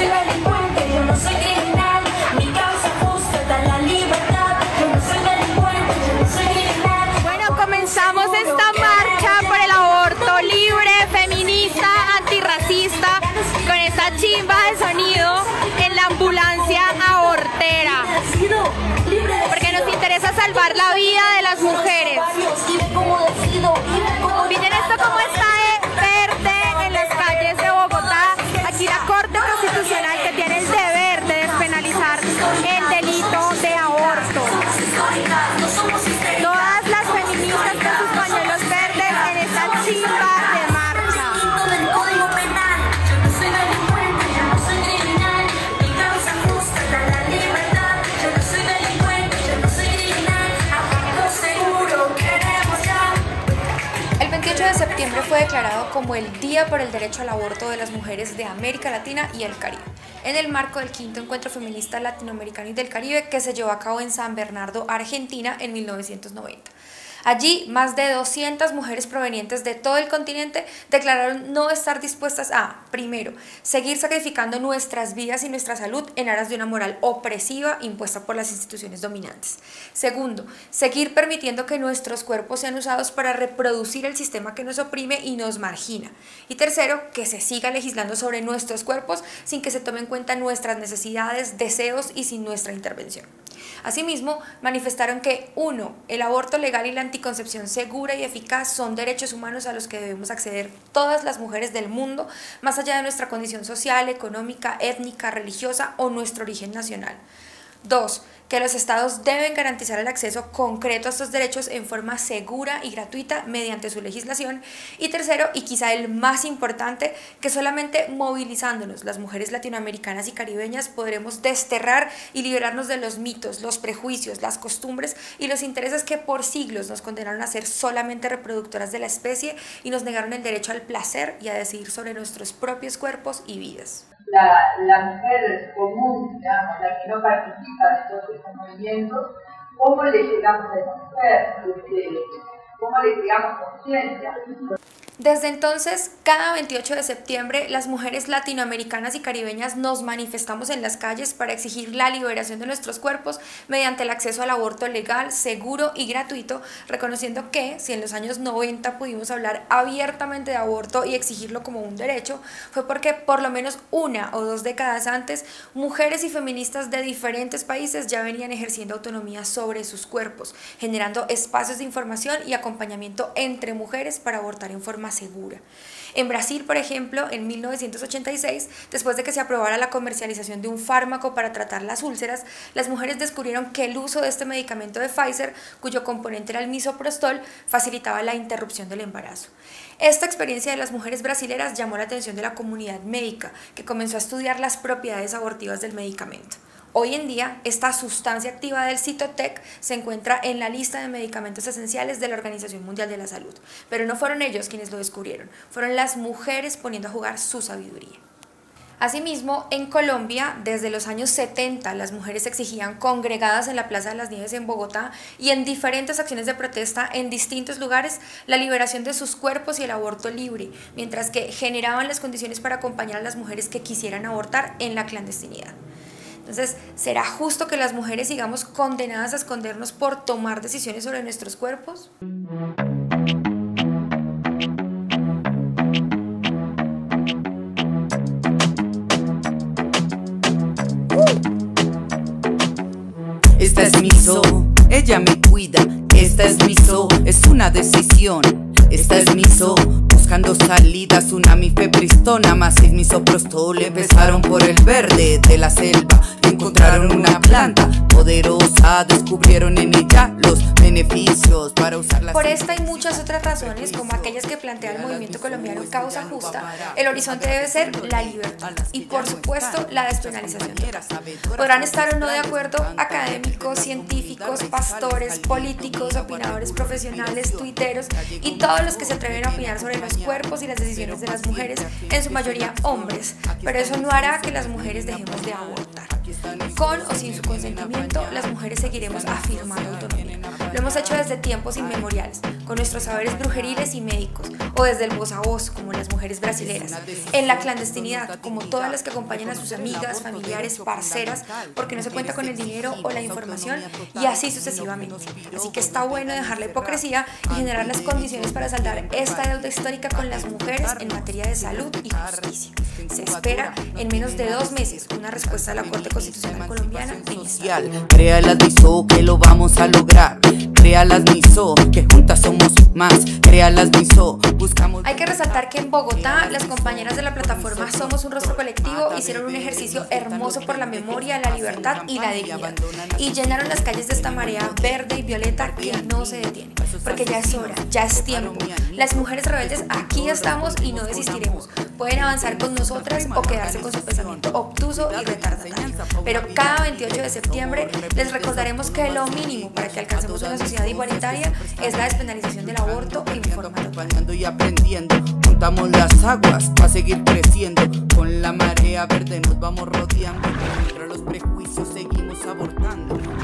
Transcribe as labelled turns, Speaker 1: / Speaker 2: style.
Speaker 1: soy delincuente, yo no soy criminal. Mi causa justa da la libertad. Yo no soy delincuente, yo no soy criminal.
Speaker 2: Bueno, comenzamos esta marcha por el aborto libre, feminista, antirracista, con esta chimba de sonido en la ambulancia abortera. Porque nos interesa salvar la vida de las mujeres.
Speaker 3: 28 de septiembre fue declarado como el Día por el Derecho al Aborto de las Mujeres de América Latina y el Caribe, en el marco del quinto encuentro feminista latinoamericano y del Caribe que se llevó a cabo en San Bernardo, Argentina, en 1990. Allí, más de 200 mujeres provenientes de todo el continente declararon no estar dispuestas a, primero, seguir sacrificando nuestras vidas y nuestra salud en aras de una moral opresiva impuesta por las instituciones dominantes. Segundo, seguir permitiendo que nuestros cuerpos sean usados para reproducir el sistema que nos oprime y nos margina. Y tercero, que se siga legislando sobre nuestros cuerpos sin que se tomen en cuenta nuestras necesidades, deseos y sin nuestra intervención. Asimismo, manifestaron que, uno, el aborto legal y la anticoncepción segura y eficaz son derechos humanos a los que debemos acceder todas las mujeres del mundo, más allá de nuestra condición social, económica, étnica, religiosa o nuestro origen nacional. Dos, que los estados deben garantizar el acceso concreto a estos derechos en forma segura y gratuita mediante su legislación. Y tercero, y quizá el más importante, que solamente movilizándonos las mujeres latinoamericanas y caribeñas podremos desterrar y liberarnos de los mitos, los prejuicios, las costumbres y los intereses que por siglos nos condenaron a ser solamente reproductoras de la especie y nos negaron el derecho al placer y a decidir sobre nuestros propios cuerpos y vidas.
Speaker 4: La, la mujer común, digamos, la que no participa de todos estos movimientos, ¿cómo le llegamos a esa mujer? ¿Cómo le creamos conciencia?
Speaker 3: Desde entonces, cada 28 de septiembre, las mujeres latinoamericanas y caribeñas nos manifestamos en las calles para exigir la liberación de nuestros cuerpos mediante el acceso al aborto legal, seguro y gratuito, reconociendo que si en los años 90 pudimos hablar abiertamente de aborto y exigirlo como un derecho, fue porque por lo menos una o dos décadas antes, mujeres y feministas de diferentes países ya venían ejerciendo autonomía sobre sus cuerpos, generando espacios de información y acompañamiento entre mujeres para abortar en segura. En Brasil, por ejemplo, en 1986, después de que se aprobara la comercialización de un fármaco para tratar las úlceras, las mujeres descubrieron que el uso de este medicamento de Pfizer, cuyo componente era el misoprostol, facilitaba la interrupción del embarazo. Esta experiencia de las mujeres brasileras llamó la atención de la comunidad médica, que comenzó a estudiar las propiedades abortivas del medicamento. Hoy en día, esta sustancia activa del Citotec se encuentra en la lista de medicamentos esenciales de la Organización Mundial de la Salud, pero no fueron ellos quienes lo descubrieron, fueron las mujeres poniendo a jugar su sabiduría. Asimismo, en Colombia, desde los años 70, las mujeres exigían congregadas en la Plaza de las Nieves en Bogotá y en diferentes acciones de protesta en distintos lugares la liberación de sus cuerpos y el aborto libre, mientras que generaban las condiciones para acompañar a las mujeres que quisieran abortar en la clandestinidad. Entonces, ¿será justo que las mujeres sigamos condenadas a escondernos por tomar decisiones sobre nuestros cuerpos?
Speaker 5: Esta es mi so, ella me cuida. Esta es mi so, es una decisión. Esta es mi so, buscando salidas, una mi febristona, más es mi soprostol. Empezaron por el verde de la selva, encontraron una planta poderosa, descubrieron en ella los beneficios para usarla.
Speaker 3: Por esta y muchas otras razones, como aquellas que plantea el movimiento colombiano Causa Justa, el horizonte debe ser la libertad y, por supuesto, la despenalización. Podrán estar o no de acuerdo académicos, científicos, pastores, políticos, opinadores profesionales, tuiteros y todos los que se atreven a opinar sobre los cuerpos y las decisiones de las mujeres, en su mayoría hombres, pero eso no hará que las mujeres dejemos de abortar. Con o sin su consentimiento, las mujeres seguiremos afirmando autonomía. Lo hemos hecho desde tiempos inmemoriales, con nuestros saberes brujeriles y médicos, o desde el voz a voz, como las mujeres brasileras, en la clandestinidad, como todas las que acompañan a sus amigas, familiares, parceras, porque no se cuenta con el dinero o la información, y así sucesivamente. Así que está bueno dejar la hipocresía y generar las condiciones para saldar esta deuda histórica con las mujeres en materia de salud y justicia. Se espera en menos de dos meses una respuesta de la Corte Constitucional Colombiana en esta.
Speaker 5: Crea que lo vamos a lograr. Crea las miso que juntas somos más. Crea las miso buscamos.
Speaker 3: Hay que resaltar que en Bogotá las compañeras de la plataforma Somos un Rostro Colectivo hicieron un ejercicio hermoso por la memoria, la libertad y la dignidad. Y llenaron las calles de esta marea verde y violeta que no se detiene. Porque ya es hora, ya es tiempo. Las mujeres rebeldes aquí estamos y no desistiremos. Pueden avanzar con nosotras o quedarse con su pensamiento obtuso y retardatario. Pero cada 28 de septiembre les recordaremos que lo mínimo para que alcancemos una sociedad igualitaria es la despenalización del aborto en forma total.
Speaker 5: y aprendiendo, juntamos las aguas para seguir creciendo. Con la marea verde nos vamos rodeando. Contra los prejuicios seguimos abortando.